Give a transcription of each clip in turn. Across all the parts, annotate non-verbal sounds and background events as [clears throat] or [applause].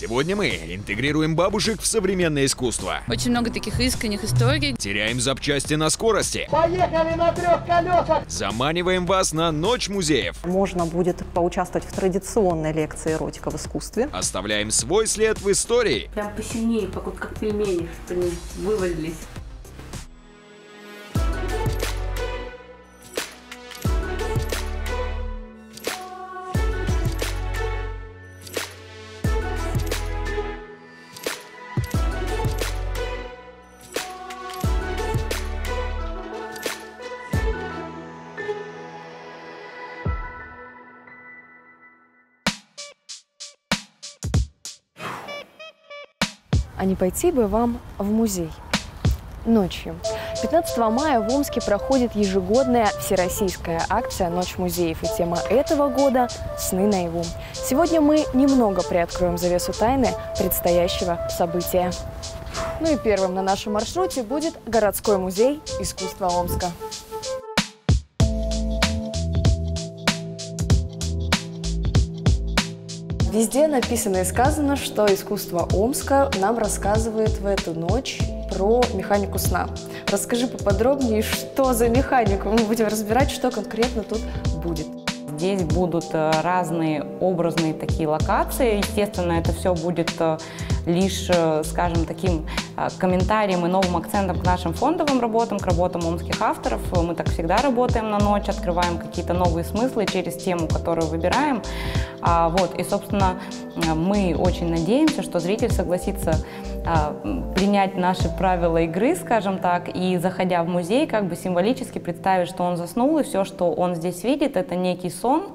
Сегодня мы интегрируем бабушек в современное искусство. Очень много таких искренних историй. Теряем запчасти на скорости. Поехали на трех колесах! Заманиваем вас на Ночь музеев. Можно будет поучаствовать в традиционной лекции «Эротика в искусстве». Оставляем свой след в истории. Прям посильнее, как вот как пельмени, что они вывалились. Не пойти бы вам в музей ночью. 15 мая в Омске проходит ежегодная всероссийская акция «Ночь музеев», и тема этого года – «Сны наяву». Сегодня мы немного приоткроем завесу тайны предстоящего события. Ну и первым на нашем маршруте будет городской музей искусства Омска. Везде написано и сказано, что искусство Омска нам рассказывает в эту ночь про механику сна. Расскажи поподробнее, что за механику. Мы будем разбирать, что конкретно тут будет. Здесь будут э, разные образные такие локации. Естественно, это все будет э, лишь, э, скажем, таким комментарием и новым акцентом к нашим фондовым работам, к работам омских авторов. Мы так всегда работаем на ночь, открываем какие-то новые смыслы через тему, которую выбираем. А, вот, и, собственно, мы очень надеемся, что зритель согласится а, принять наши правила игры, скажем так, и заходя в музей, как бы символически представить, что он заснул, и все, что он здесь видит, это некий сон,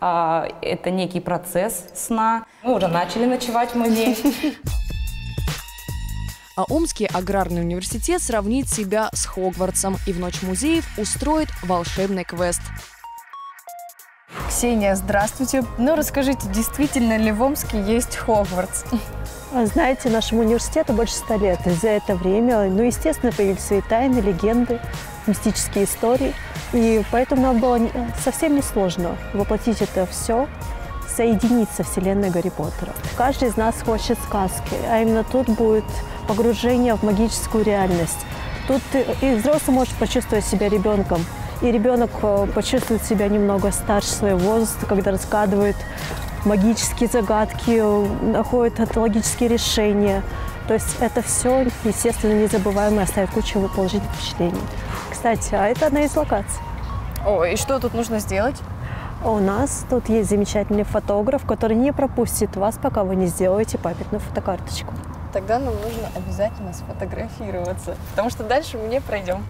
а, это некий процесс сна. Мы уже начали ночевать в музее. [laughs] А Омский аграрный университет сравнит себя с Хогвартсом и в Ночь музеев устроит волшебный квест. Ксения, здравствуйте. Ну, расскажите, действительно ли в Омске есть Хогвартс? [laughs] Знаете, нашему университету больше ста лет. И за это время, ну, естественно, появились свои тайны, легенды, мистические истории. И поэтому нам было совсем несложно воплотить это все, соединить со вселенной Гарри Поттера. Каждый из нас хочет сказки, а именно тут будет погружение в магическую реальность. Тут и взрослый может почувствовать себя ребенком, и ребенок э, почувствует себя немного старше своего возраста, когда разгадывает магические загадки, находит логические решения. То есть это все, естественно, незабываемое, оставит кучу положительных впечатлений. Кстати, а это одна из локаций. О, и что тут нужно сделать? У нас тут есть замечательный фотограф, который не пропустит вас, пока вы не сделаете памятную фотокарточку. Тогда нам нужно обязательно сфотографироваться, потому что дальше мы не пройдем.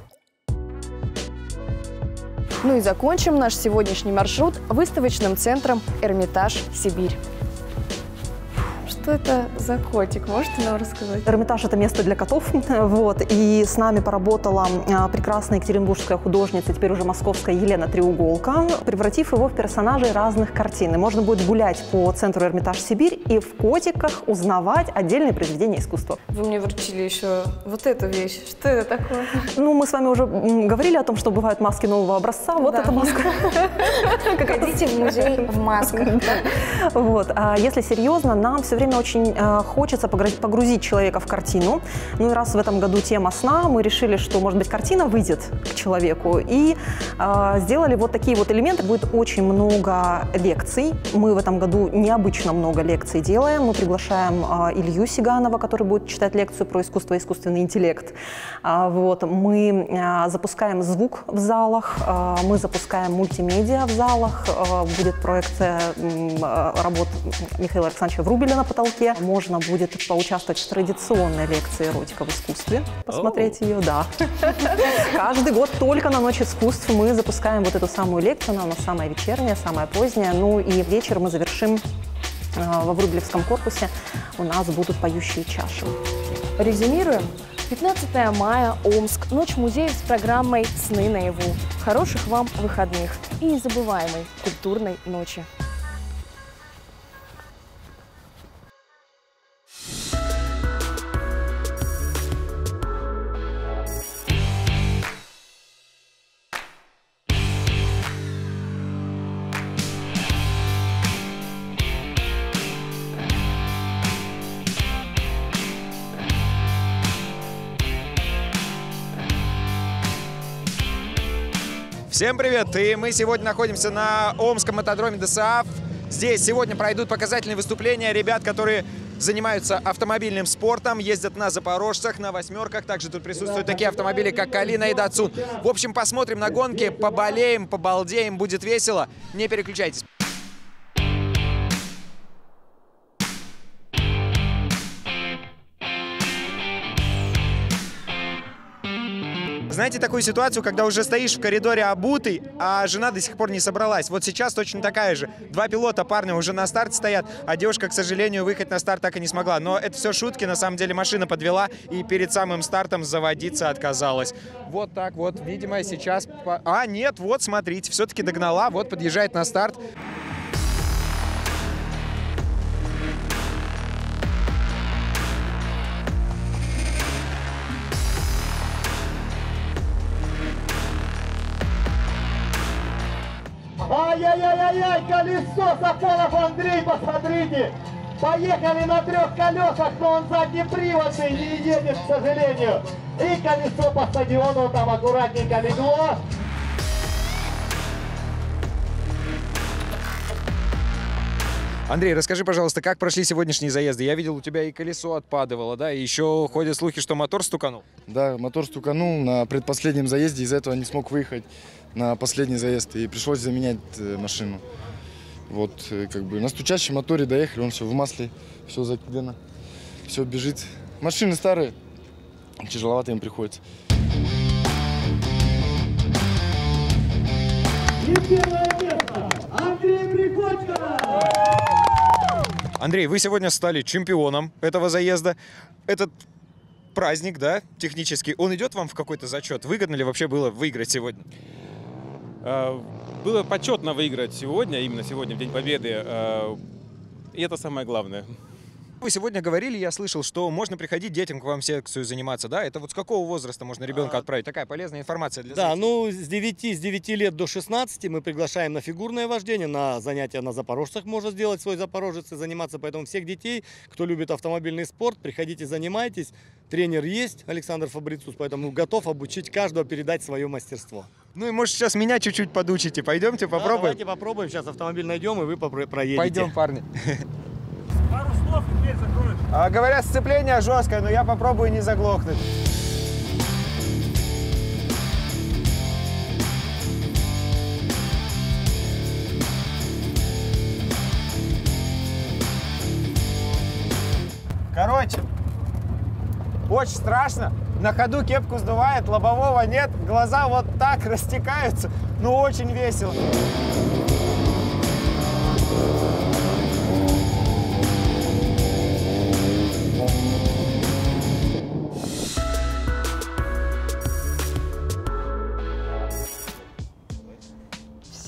Ну и закончим наш сегодняшний маршрут выставочным центром «Эрмитаж Сибирь». Что это за котик? Можете нам рассказать? Эрмитаж – это место для котов. [laughs] Вот. И с нами поработала а, прекрасная екатеринбургская художница, теперь уже московская Елена Треуголка, превратив его в персонажей разных картин. И можно будет гулять по центру Эрмитаж Сибирь и в котиках узнавать отдельные произведения искусства. Вы мне вручили еще вот эту вещь. Что это такое? Ну, мы с вами уже говорили о том, что бывают маски нового образца. Вот да. эта маска. [laughs] Ходите в музей в масках. [laughs] Вот. А если серьезно, нам все время очень э, хочется погрузить человека в картину. Ну и раз в этом году тема сна, мы решили, что, может быть, картина выйдет к человеку. И э, сделали вот такие вот элементы. Будет очень много лекций. Мы в этом году необычно много лекций делаем. Мы приглашаем э, Илью Сиганова, который будет читать лекцию про искусство и искусственный интеллект. Э, вот. Мы запускаем звук в залах, мы запускаем мультимедиа в залах. Будет проекция работ Михаила Александровича Врубеля на потолке. Можно будет поучаствовать в традиционной лекции «Эротика в искусстве», посмотреть ее, да. Каждый год только на Ночь искусств мы запускаем вот эту самую лекцию, она у нас самая вечерняя, самая поздняя. Ну и вечер мы завершим э, во Врублевском корпусе. У нас будут поющие чаши. Резюмируем. 15 мая, Омск, Ночь музеев с программой «Сны наяву». Хороших вам выходных и незабываемой культурной ночи. Всем привет! И мы сегодня находимся на Омском мотодроме ДСАФ. Здесь сегодня пройдут показательные выступления ребят, которые занимаются автомобильным спортом, ездят на запорожцах, на восьмерках. Также тут присутствуют такие автомобили, как Калина и Датсун. В общем, посмотрим на гонки, поболеем, побалдеем, будет весело. Не переключайтесь. Знаете такую ситуацию, когда уже стоишь в коридоре обутый, а жена до сих пор не собралась? Вот сейчас точно такая же. Два пилота парня уже на старт стоят, а девушка, к сожалению, выехать на старт так и не смогла. Но это все шутки, на самом деле машина подвела и перед самым стартом заводиться отказалась. Вот так вот, видимо, сейчас... А, нет, вот, смотрите, все-таки догнала, вот подъезжает на старт. Ай-яй-яй-яй, колесо Сафонов Андрей, посмотрите! Поехали на трех колесах, но он заднеприводный, не едет, к сожалению. И колесо по стадиону там аккуратненько легло. Андрей, расскажи, пожалуйста, как прошли сегодняшние заезды? Я видел, у тебя и колесо отпадывало, да? И еще ходят слухи, что мотор стуканул. Да, мотор стуканул на предпоследнем заезде, из-за этого не смог выехать на последний заезд и пришлось заменять э, машину. Вот, э, как бы на стучащем моторе доехали, он все в масле, все закидано, все бежит. Машины старые, тяжеловато им приходится. И первое место Андрей Приходько! Андрей, вы сегодня стали чемпионом этого заезда. Этот праздник, да, технический, он идет вам в какой-то зачет? Выгодно ли вообще было выиграть сегодня? А, было почетно выиграть сегодня, именно сегодня, в День Победы. А, и это самое главное. Вы сегодня говорили, я слышал, что можно приходить детям к вам в секцию заниматься, да? Это вот с какого возраста можно ребенка А, отправить? Такая полезная информация для Да, зрителей. ну с 9, с 9 лет до 16 мы приглашаем на фигурное вождение, на занятия на запорожцах можно сделать свой запорожец и заниматься. Поэтому всех детей, кто любит автомобильный спорт, приходите, занимайтесь. Тренер есть, Александр Фабрицус, поэтому готов обучить каждого передать свое мастерство. Ну и может сейчас меня чуть-чуть подучите. Пойдемте Да, попробуем? давайте попробуем. Сейчас автомобиль найдем и вы проедете. Пойдем, парни. Пару слов и. А, говорят, сцепление жесткое, но я попробую не заглохнуть. Короче, очень страшно. На ходу кепку сдувает, лобового нет, глаза вот так [laughs] растекаются. Ну, очень весело.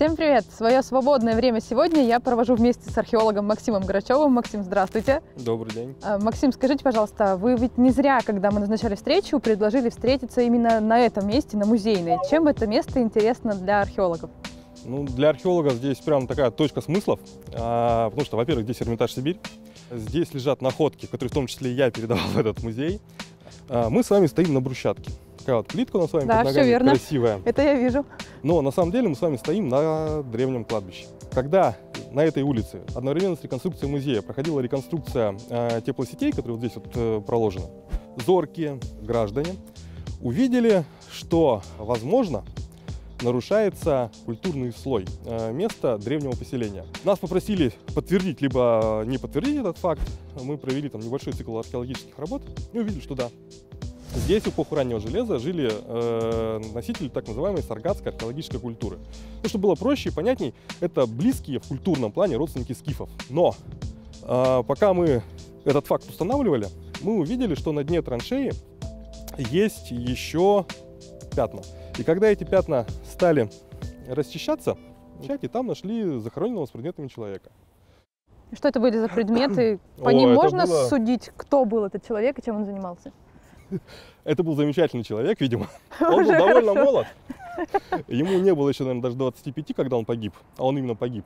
Всем привет! Свое свободное время сегодня я провожу вместе с археологом Максимом Грачевым. Максим, здравствуйте. Добрый день. А, Максим, скажите, пожалуйста, вы ведь не зря, когда мы назначали встречу, предложили встретиться именно на этом месте, на музейной. Чем это место интересно для археологов? Ну, для археолога здесь прям такая точка смыслов, а, потому что, во-первых, здесь Эрмитаж Сибирь, здесь лежат находки, которые в том числе я передавал в этот музей. А, мы с вами стоим на брусчатке. Такая вот плитка у нас с вами Да, под ногами верно. красивая. Это я вижу. Но на самом деле мы с вами стоим на древнем кладбище. Когда на этой улице одновременно с реконструкцией музея проходила реконструкция э, теплосетей, которые вот здесь вот э, проложены, зоркие граждане увидели, что, возможно, нарушается культурный слой э, места древнего поселения. Нас попросили подтвердить либо не подтвердить этот факт. Мы провели там небольшой цикл археологических работ и увидели, что да, Здесь в эпоху раннего железа жили э, носители так называемой саргатской археологической культуры. Ну, чтобы было проще и понятней, это близкие в культурном плане родственники скифов. Но э, пока мы этот факт устанавливали, мы увидели, что на дне траншеи есть еще пятна. И когда эти пятна стали расчищаться, и там нашли захороненного с предметами человека. Что это были за предметы? [clears throat] По О, ним можно было- судить, кто был этот человек и чем он занимался? [laughs] Это был замечательный человек, видимо. [laughs] Он был довольно молод. Ему не было еще, наверное, даже 25, когда он погиб, а он именно погиб.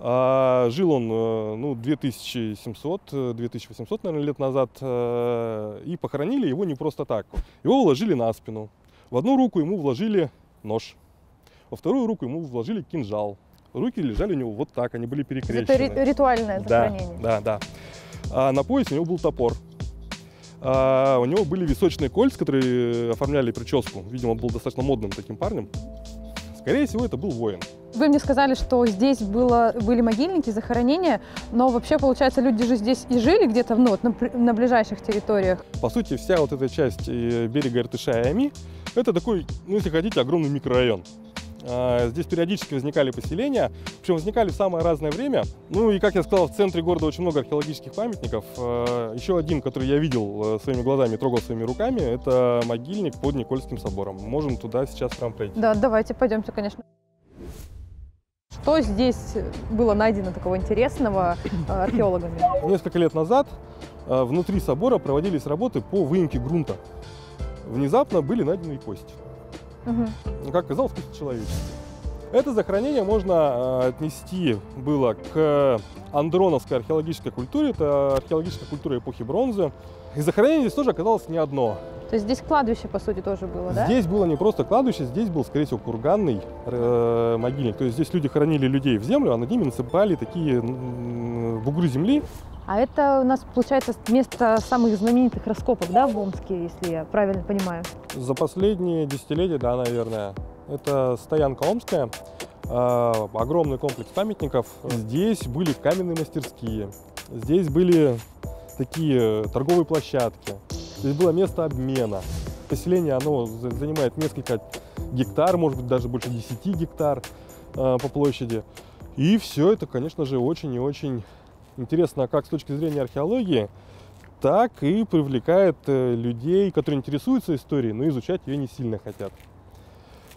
А, жил он, э, ну, 2700-2800, наверное, лет назад, э, и похоронили его не просто так. Его вложили на спину. В одну руку ему вложили нож. Во вторую руку ему вложили кинжал. Руки лежали у него вот так, они были перекрещены. Это ри- ритуальное Да, захоронение. да, да. А на поясе у него был топор. А у него были височные кольца, которые оформляли прическу. Видимо, он был достаточно модным таким парнем. Скорее всего, это был воин. Вы мне сказали, что здесь было, были могильники, захоронения, но вообще, получается, люди же здесь и жили где-то ну, вот на, на ближайших территориях. По сути, вся вот эта часть э, берега Иртыша и Ами, это такой, ну, если хотите, огромный микрорайон. А, Здесь периодически возникали поселения, причем возникали в самое разное время. Ну и, как я сказал, в центре города очень много археологических памятников. А, Еще один, который я видел э, своими глазами, трогал своими руками, это могильник под Никольским собором. Можем туда сейчас прям пройти. Да, давайте, пойдемте, конечно. Что здесь было найдено такого интересного э, археологами? Несколько лет назад э, внутри собора проводились работы по выемке грунта. Внезапно были найдены и кости. Ну, как оказалось, кости человеческие. Это захоронение можно э, отнести было к андроновской археологической культуре. Это археологическая культура эпохи бронзы. И захоронение здесь тоже оказалось не одно. То есть здесь кладбище, по сути, тоже было, да? Здесь было не просто кладбище, здесь был, скорее всего, курганный э, могильник. То есть здесь люди хоронили людей в землю, а над ними насыпали такие бугры земли. А это у нас, получается, место самых знаменитых раскопок, да, в Омске, если я правильно понимаю? За последние десятилетия, да, наверное. Это стоянка Омская. э, огромный комплекс памятников. Здесь были каменные мастерские. Здесь были такие торговые площадки. Здесь было место обмена. Поселение, оно за- занимает несколько гектар, может быть, даже больше 10 гектар э, по площади. И все это, конечно же, очень и очень интересно как с точки зрения археологии, так и привлекает э, людей, которые интересуются историей, но изучать ее не сильно хотят.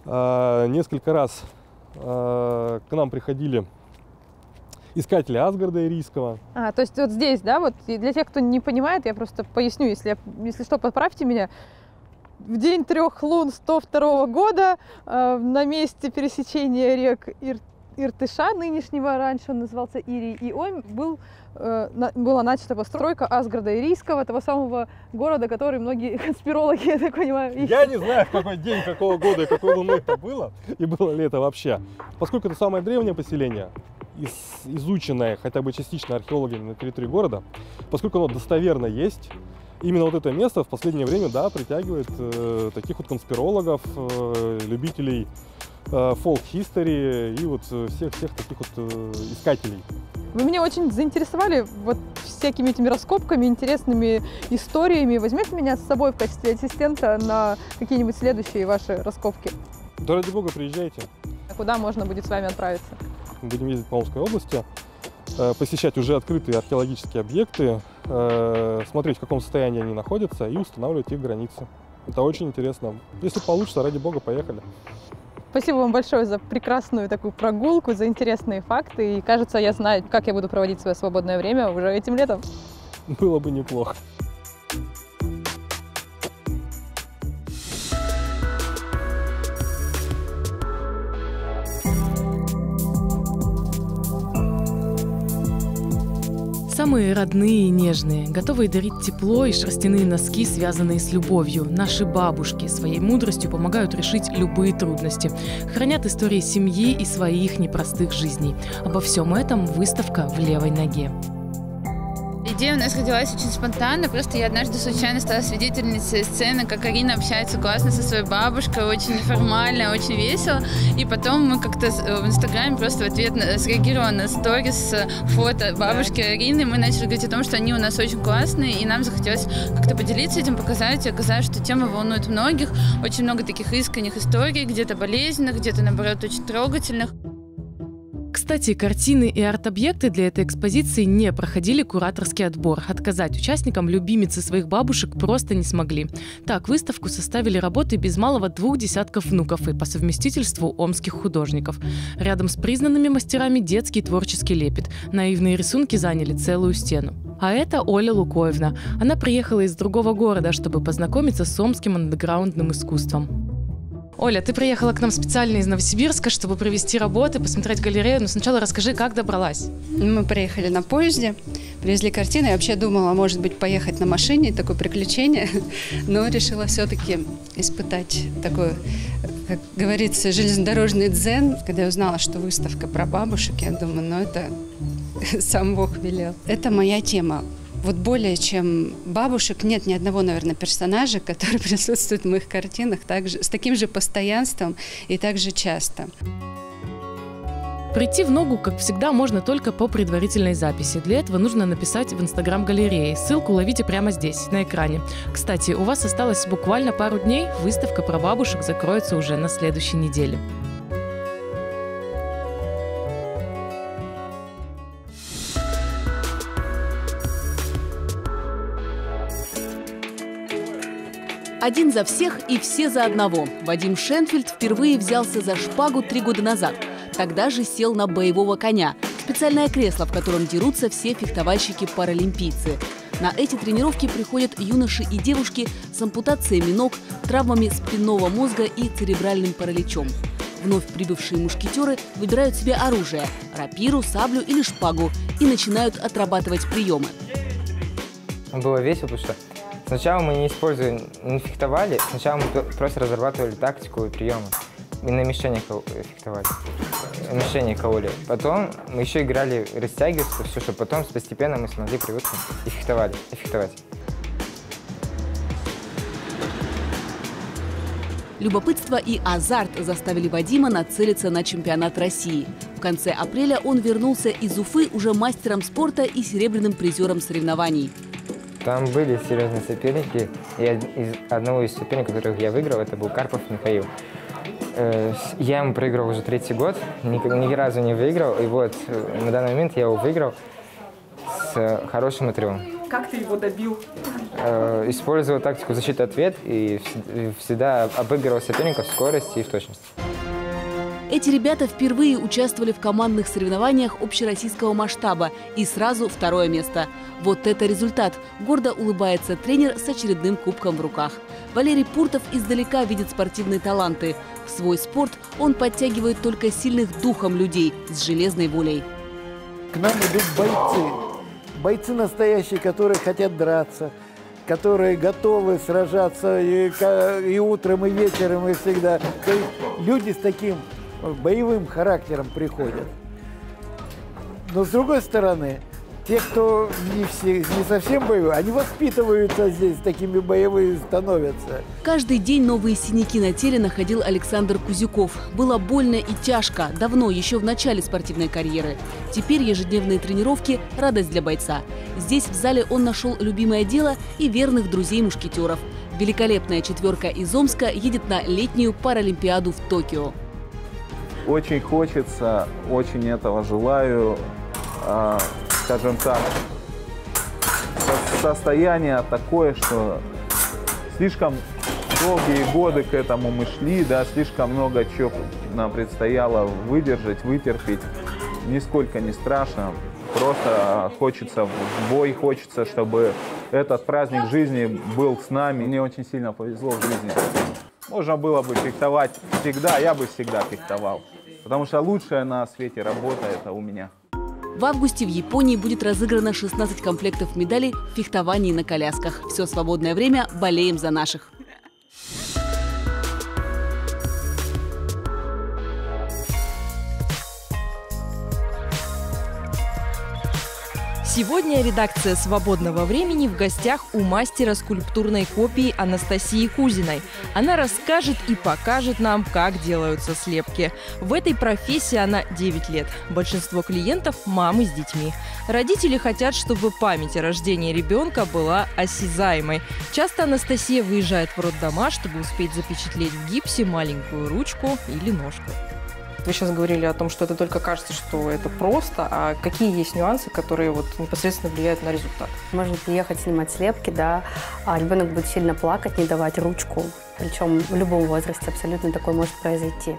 А, Несколько раз а, к нам приходили искатели Асгарда Ирийского. А, то есть вот здесь, да, вот для тех, кто не понимает, я просто поясню, если, я- если что, поправьте меня. В день трех лун 102 года э, на месте пересечения рек Ир- Иртыша, нынешнего, раньше он назывался Ирий и Ом, был, э, на- была начата постройка Асгарда Ирийского, того самого города, который многие [laughs] конспирологи, я так понимаю, ищут. Я не знаю, в какой день, какого года и какой луны это было, и было ли это вообще. Поскольку это самое древнее поселение, ис- изученное хотя бы частично археологами на территории города, поскольку оно достоверно есть, именно вот это место в последнее время, да, притягивает э, таких вот конспирологов, э, любителей э, фолк-хистори и вот э, всех-всех таких вот э, искателей. Вы меня очень заинтересовали вот всякими этими раскопками, интересными историями. Возьмете меня с собой в качестве ассистента на какие-нибудь следующие ваши раскопки? Да ради бога, приезжайте. А Куда можно будет с вами отправиться? Мы будем ездить по Омской области, э, посещать уже открытые археологические объекты, э, смотреть, в каком состоянии они находятся и устанавливать их границы. Это очень интересно. Если получится, ради бога, поехали. Спасибо вам большое за прекрасную такую прогулку, за интересные факты. И кажется, я знаю, как я буду проводить свое свободное время уже этим летом. Было бы неплохо. Самые родные и нежные, готовые дарить тепло и шерстяные носки, связанные с любовью. Наши бабушки своей мудростью помогают решить любые трудности. Хранят истории семьи и своих непростых жизней. Обо всем этом выставка в левой ноге. Идея у нас родилась очень спонтанно. Просто я однажды случайно стала свидетельницей сцены, как Арина общается классно со своей бабушкой, очень неформально, очень весело. И потом мы как-то с- в Инстаграме просто в ответ среагировала на сторис э, фото бабушки Арины. Мы начали говорить о том, что они у нас очень классные, и нам захотелось как-то поделиться этим, показать. И оказалось, что тема волнует многих. Очень много таких искренних историй, где-то болезненных, где-то, наоборот, очень трогательных. Кстати, картины и арт-объекты для этой экспозиции не проходили кураторский отбор. Отказать участникам любимицы своих бабушек просто не смогли. Так, выставку составили работы без малого двух десятков внуков и по совместительству омских художников. Рядом с признанными мастерами детский творческий лепет. Наивные рисунки заняли целую стену. А это Оля Лукоевна. Она приехала из другого города, чтобы познакомиться с омским андеграундным искусством. Оля, ты приехала к нам специально из Новосибирска, чтобы провести работы, посмотреть галерею. Но сначала расскажи, как добралась. Мы приехали на поезде, привезли картины. Я вообще думала, может быть, поехать на машине, такое приключение. [laughs] Но решила все-таки испытать такое как говорится, железнодорожный дзен. Когда я узнала, что выставка про бабушек, я думаю, ну это [laughs] сам Бог велел. Это моя тема. Вот более чем бабушек нет ни одного, наверное, персонажа, который [laughs] присутствует в моих картинах также, с таким же постоянством и так же часто. Прийти в ногу, как всегда, можно только по предварительной записи. Для этого нужно написать в инстаграм галереи. Ссылку ловите прямо здесь, на экране. Кстати, у вас осталось буквально пару дней. Выставка про бабушек закроется уже на следующей неделе. Один за всех и все за одного. Вадим Шенфельд впервые взялся за шпагу три года назад. Тогда же сел на боевого коня. Специальное кресло, в котором дерутся все фехтовальщики-паралимпийцы. На эти тренировки приходят юноши и девушки с ампутациями ног, травмами спинного мозга и церебральным параличом. Вновь прибывшие мушкетеры выбирают себе оружие – рапиру, саблю или шпагу и начинают отрабатывать приемы. Было весело, потому что сначала мы не использовали, не фехтовали, сначала мы просто разрабатывали тактику и приемы. И на мишени фехтовали, мишени кололи. Потом мы еще играли растягиваться, все, что потом постепенно мы смогли привыкнуть и фехтовали, и фехтовать. Любопытство и азарт заставили Вадима нацелиться на чемпионат России. В конце апреля он вернулся из Уфы уже мастером спорта и серебряным призером соревнований. Там были серьезные соперники, и из одного из соперников, которых я выиграл, это был Карпов Михаил. Э, я ему проиграл уже третий год, ни, ни разу не выиграл, и вот э, на данный момент я его выиграл с хорошим отрывом. Как ты его добил? Э, использовал тактику защиты-ответ и всегда обыгрывал соперников в скорости и в точности. Эти ребята впервые участвовали в командных соревнованиях общероссийского масштаба и сразу второе место. Вот это результат. Гордо улыбается тренер с очередным кубком в руках. Валерий Пуртов издалека видит спортивные таланты. В свой спорт он подтягивает только сильных духом людей с железной волей. К нам идут бойцы. Бойцы настоящие, которые хотят драться, которые готовы сражаться и, и утром, и вечером, и всегда. То есть люди с таким боевым характером приходят. Но с другой стороны, те, кто не, все, не совсем боевые, они воспитываются здесь, такими боевыми становятся. Каждый день новые синяки на теле находил Александр Кузюков. Было больно и тяжко, давно, еще в начале спортивной карьеры. Теперь ежедневные тренировки – радость для бойца. Здесь, в зале, он нашел любимое дело и верных друзей-мушкетеров. Великолепная четверка из Омска едет на летнюю Паралимпиаду в Токио. Очень хочется, очень этого желаю, э, скажем так, состояние такое, что слишком долгие годы к этому мы шли, да, слишком много чего нам предстояло выдержать, вытерпеть. Нисколько не страшно, просто хочется в бой, хочется, чтобы этот праздник жизни был с нами. Мне очень сильно повезло в жизни. Можно было бы фехтовать всегда, я бы всегда фехтовал. Потому что лучшая на свете работа это у меня. В августе в Японии будет разыграно 16 комплектов медалей в фехтовании на колясках. Все свободное время болеем за наших. Сегодня редакция «Свободного времени» в гостях у мастера скульптурной копии Анастасии Кузиной. Она расскажет и покажет нам, как делаются слепки. В этой профессии она 9 лет. Большинство клиентов – мамы с детьми. Родители хотят, чтобы память о рождении ребенка была осязаемой. Часто Анастасия выезжает в роддома, чтобы успеть запечатлеть в гипсе маленькую ручку или ножку. Вы сейчас говорили о том, что это только кажется, что это просто, а какие есть нюансы, которые вот непосредственно влияют на результат? Можно приехать снимать слепки, да, а ребенок будет сильно плакать, не давать ручку, причем в любом возрасте абсолютно такое может произойти.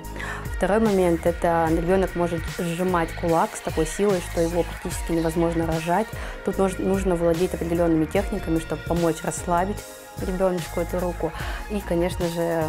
Второй момент – это ребенок может сжимать кулак с такой силой, что его практически невозможно рожать. Тут нужно владеть определенными техниками, чтобы помочь расслабить ребеночку эту руку. И, конечно же,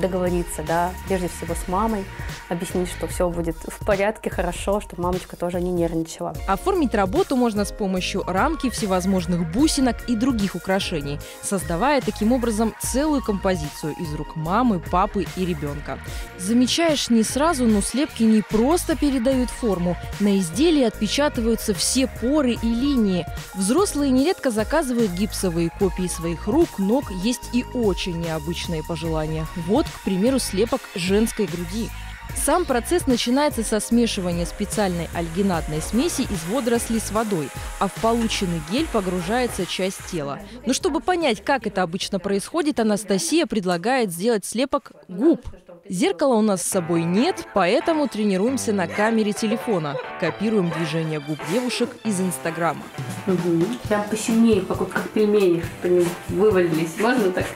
договориться, да, прежде всего с мамой, объяснить, что все будет в порядке, хорошо, чтобы мамочка тоже не нервничала. Оформить работу можно с помощью рамки, всевозможных бусинок и других украшений, создавая таким образом целую композицию из рук мамы, папы и ребенка. Замечаешь не сразу, но слепки не просто передают форму. На изделии отпечатываются все поры и линии. Взрослые нередко заказывают гипсовые копии своих рук, ног, есть и очень необычные пожелания. Вот, к примеру, слепок женской груди. Сам процесс начинается со смешивания специальной альгинатной смеси из водорослей с водой, а в полученный гель погружается часть тела. Но чтобы понять, как это обычно происходит, Анастасия предлагает сделать слепок губ. Зеркала у нас с собой нет, поэтому тренируемся на камере телефона. Копируем движения губ девушек из Инстаграма. Угу. Прям посильнее, как, вот как пельмени, чтобы они вывалились. Можно так?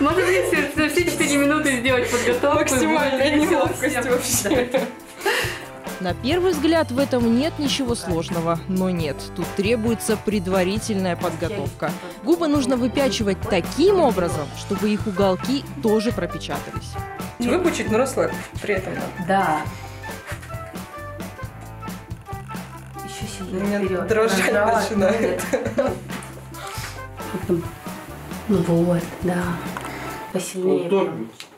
Можно все, все 4 минуты сделать подготовку? Максимальная неловкость вообще. На первый взгляд в этом нет ничего сложного, но нет, тут требуется предварительная подготовка. Губы нужно выпячивать таким образом, чтобы их уголки тоже пропечатались. Выпучить, но расслабь при этом. Да. Еще сильнее Меня вперед. дрожать [laughs] начинает. Потом. Ну вот, да. Посильнее.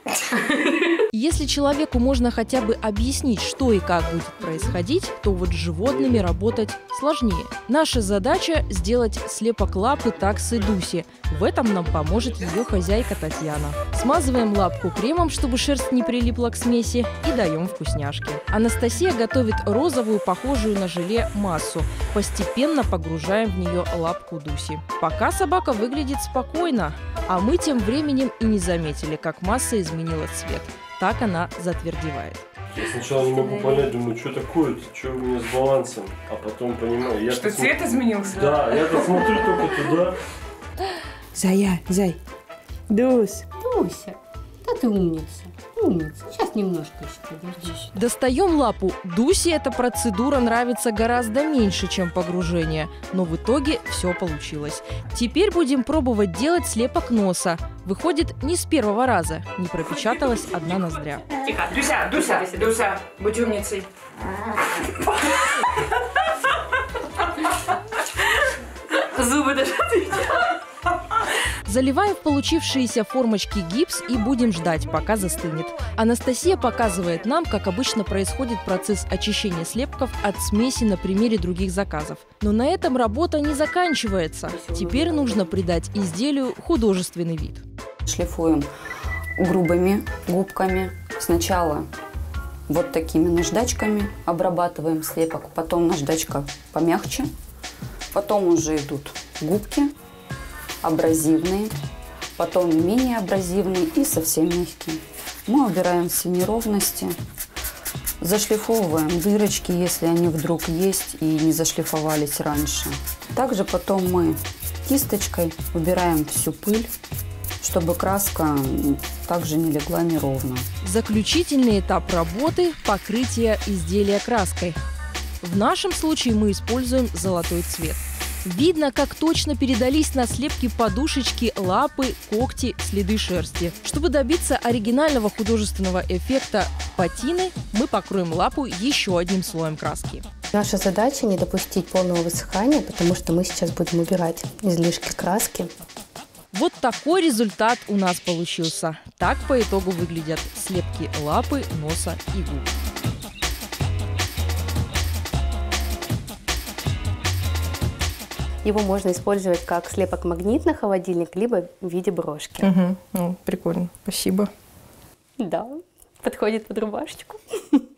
[laughs] Если человеку можно хотя бы объяснить, что и как будет происходить, то вот с животными работать сложнее. Наша задача – сделать слепок лапы таксы Дуси. В этом нам поможет ее хозяйка Татьяна. Смазываем лапку кремом, чтобы шерсть не прилипла к смеси, и даем вкусняшки. Анастасия готовит розовую, похожую на желе, массу. Постепенно погружаем в нее лапку Дуси. Пока собака выглядит спокойно, а мы тем временем и не заметили, как масса изменила цвет. Так она затвердевает. Я сначала не могу понять, думаю, что такое, что у меня с балансом, а потом понимаю. Я Что цвет изменился? Да, я тут смотрю только туда. Зая, зай. Дусь. Дуся, да ты умница. Умница. Сейчас немножко еще подожди. Достаем лапу. Дусе эта процедура нравится гораздо меньше, чем погружение. Но в итоге все получилось. Теперь будем пробовать делать слепок носа. Выходит, не с первого раза. Не пропечаталась одна ноздря. Тихо, Дуся, Дуся, Дуся, будь умницей. Зубы даже Заливаем в получившиеся формочки гипс и будем ждать, пока застынет. Анастасия показывает нам, как обычно происходит процесс очищения слепков от смеси на примере других заказов. Но на этом работа не заканчивается. Теперь нужно придать изделию художественный вид. Шлифуем грубыми губками. Сначала вот такими наждачками обрабатываем слепок, потом наждачка помягче, потом уже идут губки абразивные, потом менее абразивные и совсем мягкие. Мы убираем все неровности, зашлифовываем дырочки, если они вдруг есть и не зашлифовались раньше. Также потом мы кисточкой убираем всю пыль, чтобы краска также не легла неровно. Заключительный этап работы – покрытие изделия краской. В нашем случае мы используем золотой цвет. Видно, как точно передались на слепки подушечки, лапы, когти, следы шерсти. Чтобы добиться оригинального художественного эффекта патины, мы покроем лапу еще одним слоем краски. Наша задача не допустить полного высыхания, потому что мы сейчас будем убирать излишки краски. Вот такой результат у нас получился. Так по итогу выглядят слепки лапы, носа и губ. Его можно использовать как слепок-магнит на холодильник, либо в виде брошки. Угу. Ну, прикольно. Спасибо. Да, подходит под рубашечку. [laughs]